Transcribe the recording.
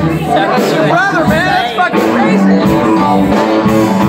That's your brother, man. That's fucking crazy.